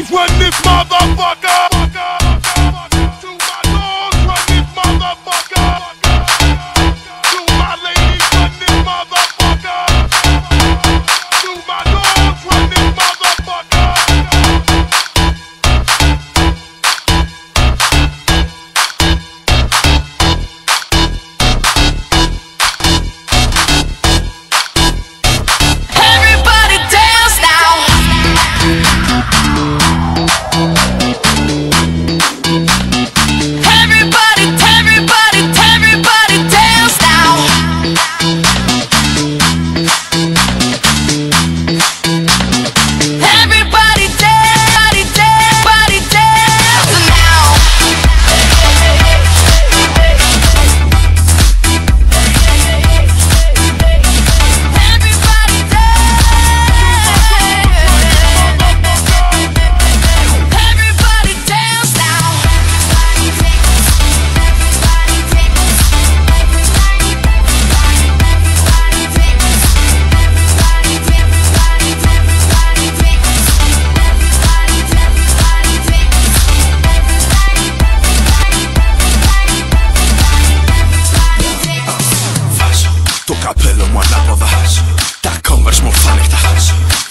We've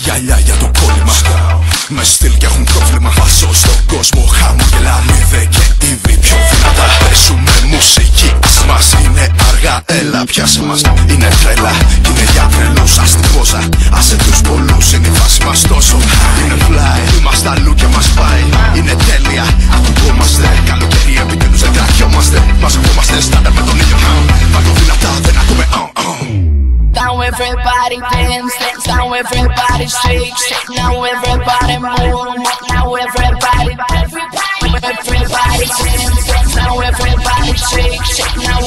μαλλιά για το κόλλημα. Με στυλ και έχουν πρόβλημα. Βάζω στον κόσμο χαμόγελα Μηδε και ήδη πιο δυνατά. Παίζουμε μουσική Ας μας είναι αργά. Έλα πιάσε μας. Είναι τρέλα Είναι για τρελούς. Ας την πόζα Άσε τους πολλούς. Είναι η φάση μας τόσο Είναι fly Είμαστε αλλού και μας πάει. Είναι τέλεια Ακουγόμαστε. Καλοκαίρι επιτέλους δεν κρατιόμαστε Μαζευόμαστε στάντα με τον ήλιο. Πάνω δυνατά δεν ακούμε. Oh, oh. Now everybody dance, dance. Now everybody shake, shake. Now everybody move. Now everybody, everybody, everybody dance. Now everybody shake, shake. Now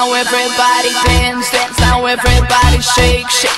Now everybody dance, dance. Now everybody shake, shake.